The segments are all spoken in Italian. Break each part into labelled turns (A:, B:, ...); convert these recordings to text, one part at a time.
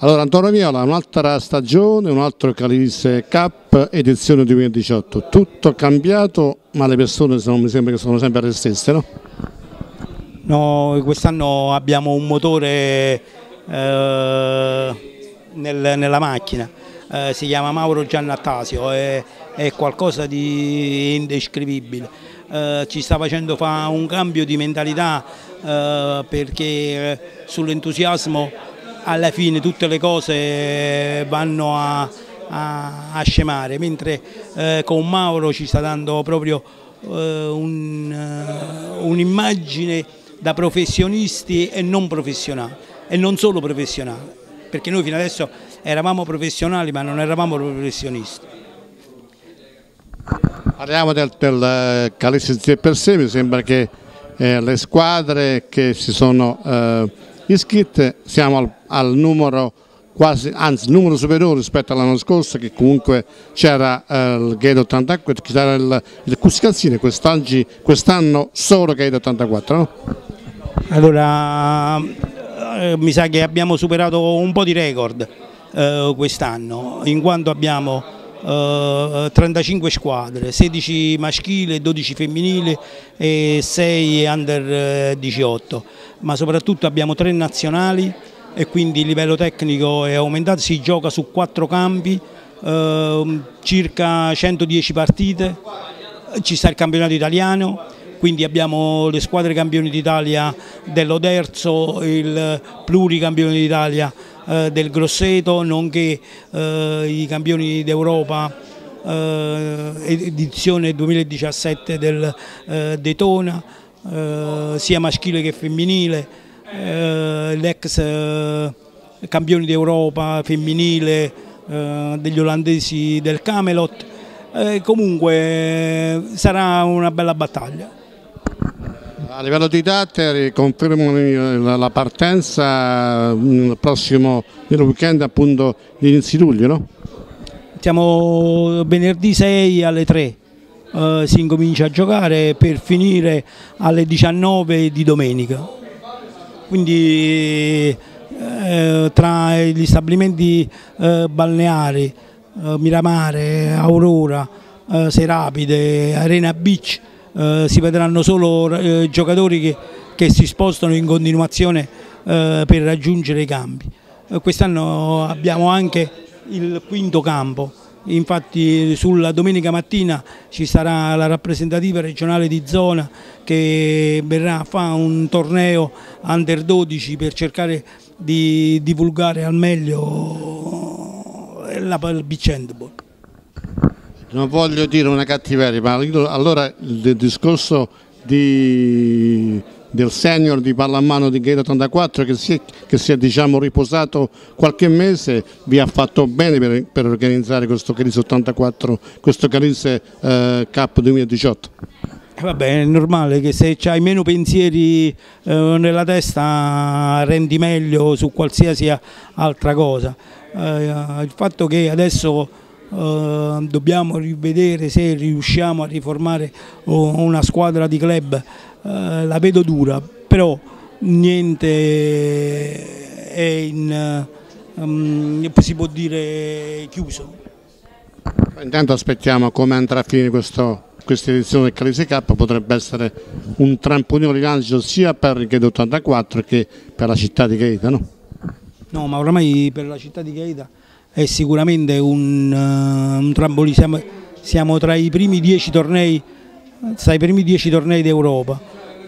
A: Allora Antonio Viola, un'altra stagione, un altro Calise Cup edizione 2018, tutto cambiato ma le persone sono, mi sembra che sono sempre le stesse, no?
B: No, quest'anno abbiamo un motore eh, nel, nella macchina, eh, si chiama Mauro Giannattasio, è, è qualcosa di indescrivibile, eh, ci sta facendo fare un cambio di mentalità eh, perché sull'entusiasmo alla fine tutte le cose vanno a, a, a scemare, mentre eh, con Mauro ci sta dando proprio eh, un'immagine un da professionisti e non professionali, e non solo professionali, perché noi fino adesso eravamo professionali ma non eravamo professionisti.
A: Parliamo del, del eh, Calesse per sé, mi sembra che eh, le squadre che si sono eh, iscritte siamo al, al numero quasi, anzi numero superiore rispetto all'anno scorso che comunque c'era eh, il Gate 84, c'era il, il Cuscazzini, quest'anno solo Gate 84 no?
B: Allora eh, mi sa che abbiamo superato un po' di record eh, quest'anno in quanto abbiamo 35 eh, squadre, 16 maschile, 12 femminile e 6 under 18, eh, ma soprattutto abbiamo tre nazionali e quindi il livello tecnico è aumentato, si gioca su quattro campi, eh, circa 110 partite, ci sta il campionato italiano, quindi abbiamo le squadre campioni d'Italia dell'Oderzo, il pluricampione d'Italia eh, del Grosseto, nonché eh, i campioni d'Europa eh, edizione 2017 del eh, Daytona, eh, sia maschile che femminile, eh, l'ex campioni d'Europa femminile degli olandesi del Camelot, comunque sarà una bella battaglia.
A: A livello di date confermano la partenza nel prossimo weekend appunto di inizio luglio, no?
B: Siamo venerdì 6 alle 3, eh, si incomincia a giocare per finire alle 19 di domenica. Quindi eh, tra gli stabilimenti eh, balneari, eh, Miramare, Aurora, eh, Serapide, Arena Beach, si vedranno solo giocatori che, che, si spostano in continuazione per raggiungere i campi. Quest'anno abbiamo anche il quinto campo, infatti sulla domenica mattina ci sarà la rappresentativa regionale di zona che verrà a fare un torneo under 12 per cercare di divulgare al meglio la, il beach handball.
A: Non voglio dire una cattiveria, ma allora il discorso di, del senior di pallamano di Gate 84 che si è, che si è diciamo, riposato qualche mese vi ha fatto bene per, per organizzare questo Calise 84, questo Calise eh, Cup 2018?
B: Eh, vabbè, è normale che se hai meno pensieri eh, nella testa rendi meglio su qualsiasi altra cosa. Eh, il fatto che adesso Uh, dobbiamo rivedere se riusciamo a riformare una squadra di club, uh, la vedo dura, però niente è in, um, si può dire chiuso.
A: Intanto aspettiamo come andrà a finire questo, questa edizione del Calise Cup, potrebbe essere un trampolino di lancio sia per il Gaeta 84 che per la città di Gaeta, no?
B: No, ma oramai per la città di Gaeta è sicuramente un, uh, un trampolino, siamo, siamo, tra i primi dieci tornei, tra i primi dieci tornei d'Europa,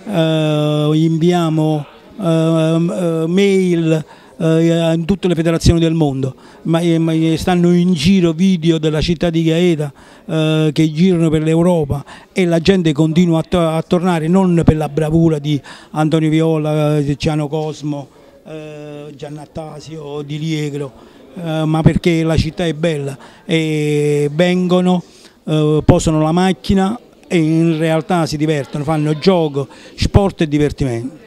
B: uh, inviamo uh, mail in tutte le federazioni del mondo, ma, ma, stanno in giro video della città di Gaeta che girano per l'Europa e la gente continua a, to a, tornare non per la bravura di Antonio Viola, Ciano Cosmo, Giannattasio, Di Liegro, eh, ma perché la città è bella e vengono, eh, posano la macchina e in realtà si divertono, fanno gioco, sport e divertimento.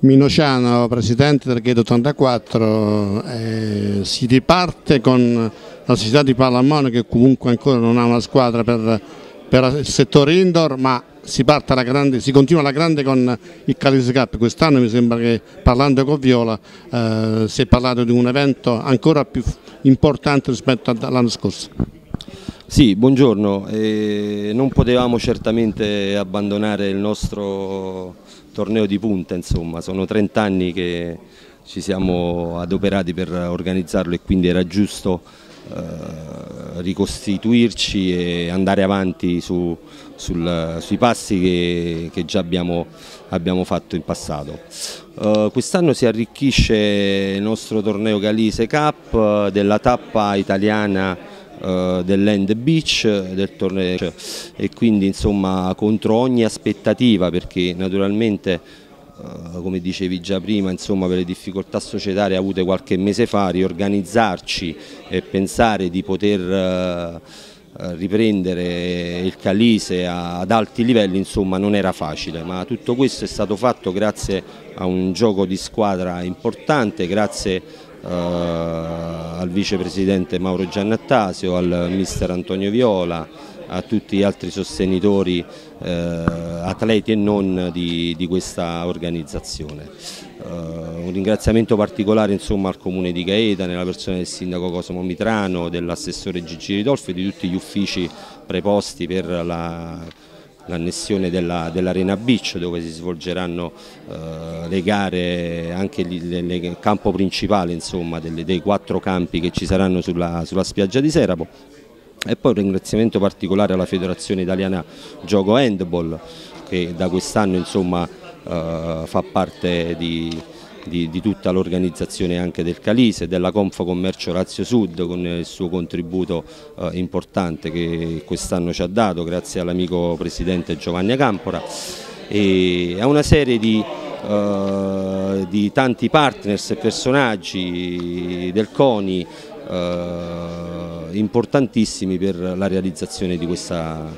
A: Minociano, presidente del Gate 84, eh, si riparte con la società di Pallamone che comunque ancora non ha una squadra per, per il settore indoor, ma si, grande, si, continua alla grande con il Calise Cup, quest'anno mi sembra che parlando con Viola eh, si è parlato di un evento ancora più importante rispetto all'anno scorso.
C: Sì, buongiorno, eh, non potevamo certamente abbandonare il nostro torneo di punta, insomma, sono 30 anni che ci siamo adoperati per organizzarlo e quindi era giusto eh, ricostituirci e andare avanti su, sul, sui passi che, che già abbiamo, abbiamo, fatto in passato. Uh, Quest'anno si arricchisce il nostro torneo Galise Cup uh, della tappa italiana uh, dell'End Beach del torneo. E quindi insomma contro ogni aspettativa perché naturalmente eh, come dicevi già prima, insomma, per le difficoltà societarie avute qualche mese fa, riorganizzarci e pensare di poter eh, eh, riprendere il Calise ad alti livelli insomma non era facile. Ma tutto questo è stato fatto grazie a un gioco di squadra importante grazie uh, al vicepresidente Mauro Giannattasio, al mister Antonio Viola a tutti gli altri sostenitori eh, atleti e non di, di questa organizzazione. Uh, un ringraziamento particolare insomma, al Comune di Gaeta, nella persona del Sindaco Cosimo Mitrano, dell'assessore Gigi Ridolfi e di tutti gli uffici preposti per la l'annessione dell'Arena dell Beach dove si svolgeranno uh, le gare anche il campo principale insomma, delle, dei quattro campi che ci saranno sulla, sulla spiaggia di Serapo e poi un ringraziamento particolare alla Federazione Italiana Gioco Handball che da quest'anno eh, fa parte di, di, di tutta l'organizzazione anche del Calise, della Confo Commercio Lazio Sud con il suo contributo eh, importante che quest'anno ci ha dato grazie all'amico presidente Giovanni Campora. E a una serie di, eh, di tanti partners e personaggi del CONI eh, importantissimi per la realizzazione di, questa,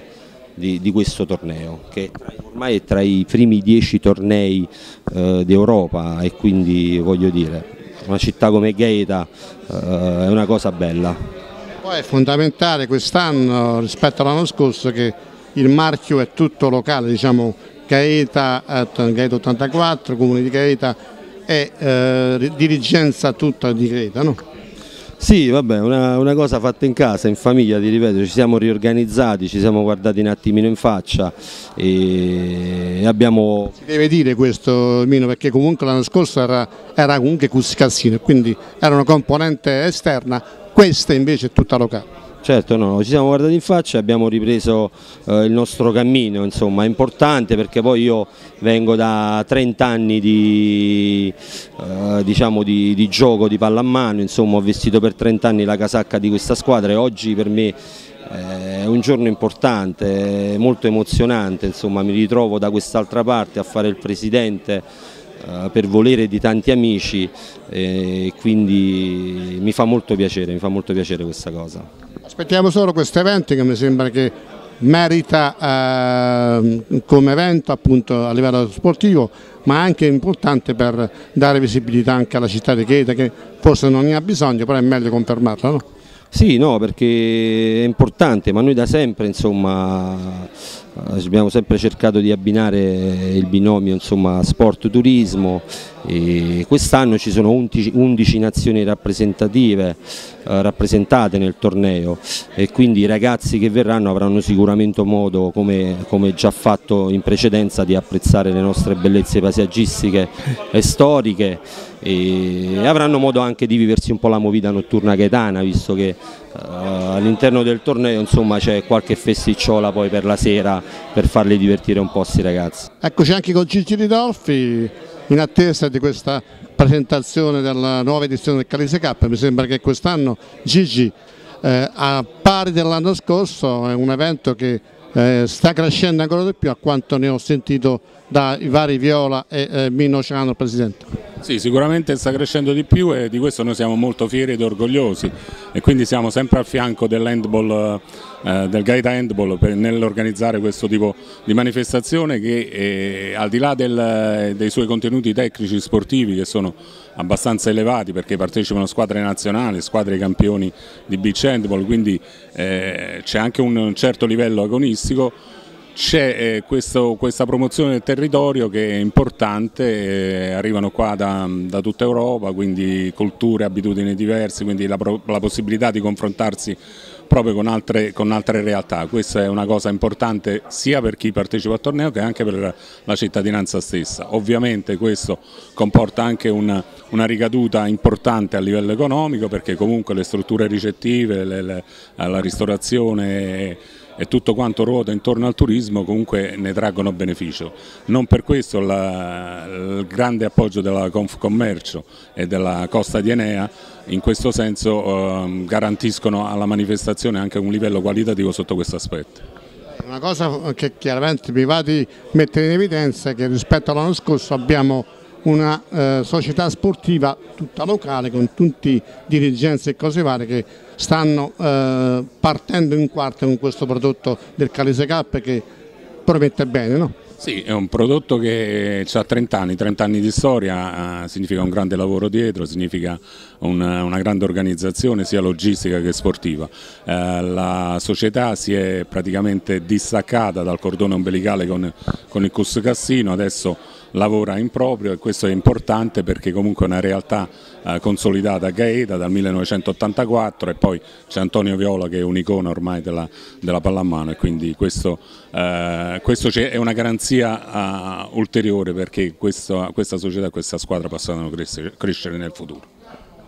C: di, di, questo torneo che ormai è tra i primi dieci tornei eh, d'Europa e quindi voglio dire una città come Gaeta eh, è una cosa bella.
A: Poi è fondamentale quest'anno rispetto all'anno scorso che il marchio è tutto locale, diciamo Gaeta, Gaeta 84, Comune di Gaeta e eh, dirigenza tutta di Gaeta. No?
C: Sì, vabbè, una, una, cosa fatta in casa, in famiglia, ti ripeto, ci siamo riorganizzati, ci siamo guardati un attimino in faccia e abbiamo...
A: Si deve dire questo Mino perché comunque l'anno scorso era, era comunque Cuscassino, quindi era una componente esterna, questa invece è tutta locale.
C: Certo, no, ci siamo guardati in faccia e abbiamo ripreso eh, il nostro cammino, insomma, è importante perché poi io vengo da 30 anni di, eh, diciamo di, di gioco, di pallamano, insomma, ho vestito per 30 anni la casacca di questa squadra e oggi per me eh, è un giorno importante, molto emozionante, insomma, mi ritrovo da quest'altra parte a fare il presidente eh, per volere di tanti amici e quindi mi fa molto piacere, mi fa molto piacere questa cosa.
A: Aspettiamo solo questo evento che mi sembra che merita eh, come evento appunto a livello sportivo ma anche importante per dare visibilità anche alla città di Chieta che forse non ne ha bisogno però è meglio confermarla. No?
C: Sì, no, perché è importante, ma noi da sempre insomma, eh, abbiamo sempre cercato di abbinare il binomio sport-turismo quest'anno ci sono 11 nazioni rappresentative eh, rappresentate nel torneo e quindi i ragazzi che verranno avranno sicuramente modo, come, come già fatto in precedenza, di apprezzare le nostre bellezze paesaggistiche e storiche e avranno modo anche di viversi un po' la movida notturna gaetana visto che uh, all'interno del torneo c'è qualche festicciola poi per la sera per farli divertire un po' questi ragazzi.
A: Eccoci anche con Gigi Ridolfi in attesa di questa presentazione della nuova edizione del Calise Cup, mi sembra che quest'anno Gigi eh, a pari dell'anno scorso è un evento che eh, sta crescendo ancora di più a quanto ne ho sentito dai vari Viola e eh, Mino Ciano, Presidente.
D: Sì, sicuramente sta crescendo di più e di questo noi siamo molto fieri ed orgogliosi e quindi siamo sempre al fianco dell'handball, eh, del Gaeta Handball nell'organizzare questo tipo di manifestazione che eh, al di là del, dei suoi contenuti tecnici sportivi che sono abbastanza elevati perché partecipano squadre nazionali, squadre campioni di beach handball, quindi eh, c'è anche un certo livello agonistico c'è eh, questa promozione del territorio che è importante, eh, arrivano qua da, da, tutta Europa, quindi culture, abitudini diverse, quindi la, la possibilità di confrontarsi proprio con altre, con altre, realtà. Questa è una cosa importante sia per chi partecipa al torneo che anche per la cittadinanza stessa. Ovviamente questo comporta anche una, una ricaduta importante a livello economico perché comunque le strutture ricettive, le, le, la ristorazione e tutto quanto ruota intorno al turismo comunque ne traggono beneficio. Non per questo la, il grande appoggio della Confcommercio e della Costa di Enea in questo senso eh, garantiscono alla manifestazione anche un livello qualitativo sotto questo aspetto.
A: Una cosa che chiaramente mi va di mettere in evidenza è che rispetto all'anno scorso abbiamo una eh, società sportiva tutta locale con tutti dirigenti e cose varie che stanno eh, partendo in quarta con questo prodotto del Calise Cup che promette bene. No?
D: Sì, è un prodotto che ha 30 anni, 30 anni di storia, eh, significa un grande lavoro dietro, significa una, una grande organizzazione sia logistica che sportiva. Eh, la società si è praticamente distaccata dal cordone ombelicale con, con il Cus Cassino, adesso lavora in proprio e questo è importante perché comunque è una realtà eh, consolidata a Gaeta dal 1984 e poi c'è Antonio Viola che è un'icona ormai della, della pallamano e quindi questo, eh, questo è una garanzia uh, ulteriore perché questo, questa società questa squadra possano crescere, crescere nel futuro.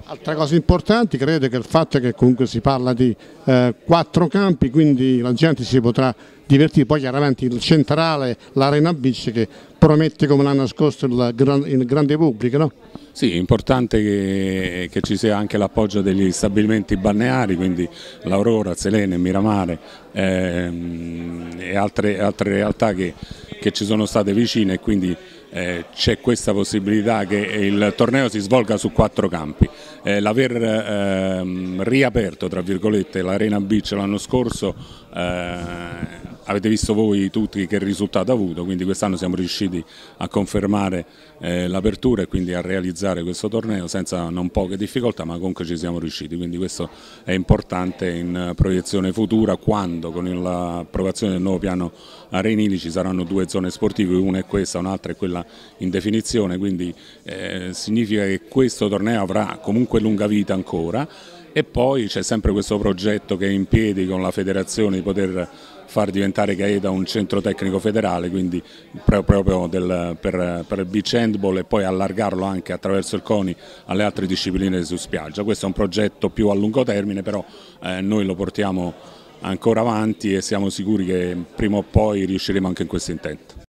A: Altre cose importanti credo che il fatto che comunque si parla di eh, quattro campi, quindi la gente si potrà divertire, poi chiaramente il centrale, l'Arena Beach che promette come l'anno scorso il, il grande pubblico. No?
D: Sì, è importante che, che ci sia anche l'appoggio degli stabilimenti balneari, quindi l'Aurora, Selene, Miramare ehm, e altre, altre realtà che, che, ci sono state vicine e quindi eh, c'è questa possibilità che il torneo si svolga su quattro campi. Eh, L'aver ehm, riaperto l'Arena Beach l'anno scorso eh, avete visto voi tutti che risultato ha avuto, quindi quest'anno siamo riusciti a confermare eh, l'apertura e quindi a realizzare questo torneo senza non poche difficoltà, ma comunque ci siamo riusciti, quindi questo è importante in proiezione futura quando con l'approvazione del nuovo piano arenili ci saranno due zone sportive, una è questa, un'altra è quella in definizione, quindi eh, significa che questo torneo avrà comunque lunga vita ancora e poi c'è sempre questo progetto che è in piedi con la federazione di poter far diventare Gaeta un centro tecnico federale, quindi proprio del, per, per, il beach handball e poi allargarlo anche attraverso il CONI alle altre discipline su spiaggia. Questo è un progetto più a lungo termine, però eh, noi lo portiamo ancora avanti e siamo sicuri che prima o poi riusciremo anche in questo intento.